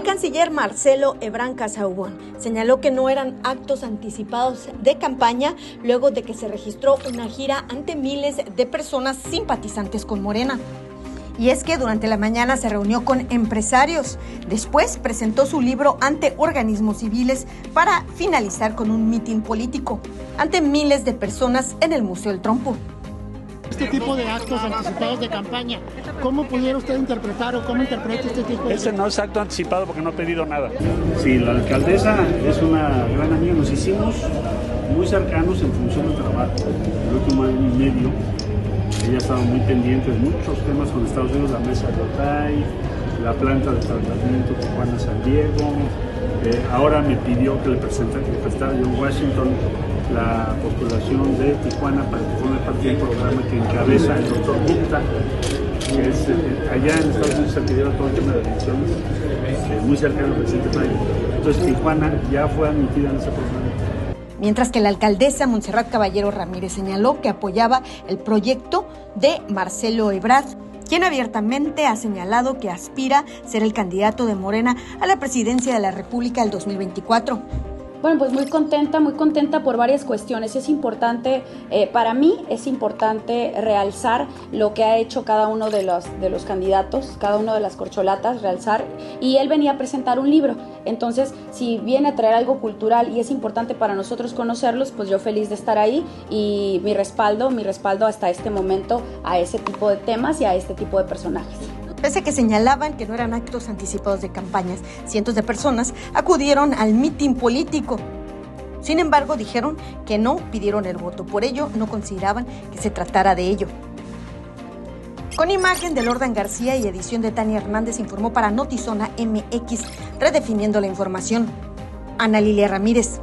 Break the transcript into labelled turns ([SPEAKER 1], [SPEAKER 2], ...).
[SPEAKER 1] canciller Marcelo Ebrán Casaubón señaló que no eran actos anticipados de campaña luego de que se registró una gira ante miles de personas simpatizantes con Morena. Y es que durante la mañana se reunió con empresarios. Después presentó su libro ante organismos civiles para finalizar con un mitin político ante miles de personas en el Museo del Trompo
[SPEAKER 2] este tipo de actos anticipados de campaña. ¿Cómo pudiera usted interpretar o cómo interpreta este tipo de...
[SPEAKER 3] Ese no es acto anticipado porque no ha pedido nada. Sí, la alcaldesa es una gran amiga. Nos hicimos muy cercanos en función del trabajo. El último año y medio ella estaba muy pendiente de muchos temas con Estados Unidos, la mesa de la planta de tratamiento Tijuana-San Diego. Eh, ahora me pidió que le presentara, que yo en Washington la postulación de Tijuana para que forme parte del programa que encabeza el doctor Gupta, eh, allá en Estados Unidos que lleva todo el tema de elecciones, eh, muy cercano al presidente Biden. Entonces Tijuana ya fue admitida en ese programa.
[SPEAKER 1] Mientras que la alcaldesa Montserrat Caballero Ramírez señaló que apoyaba el proyecto de Marcelo Ebrard quien abiertamente ha señalado que aspira a ser el candidato de Morena a la presidencia de la República el 2024.
[SPEAKER 4] Bueno, pues muy contenta, muy contenta por varias cuestiones. Es importante, eh, para mí es importante realzar lo que ha hecho cada uno de los, de los candidatos, cada uno de las corcholatas, realzar. Y él venía a presentar un libro. Entonces, si viene a traer algo cultural y es importante para nosotros conocerlos, pues yo feliz de estar ahí y mi respaldo, mi respaldo hasta este momento a ese tipo de temas y a este tipo de personajes.
[SPEAKER 1] Pese a que señalaban que no eran actos anticipados de campañas, cientos de personas acudieron al mitin político. Sin embargo, dijeron que no pidieron el voto, por ello no consideraban que se tratara de ello. Con imagen de Lordan García y edición de Tania Hernández informó para Notizona MX, redefiniendo la información. Ana Lilia Ramírez.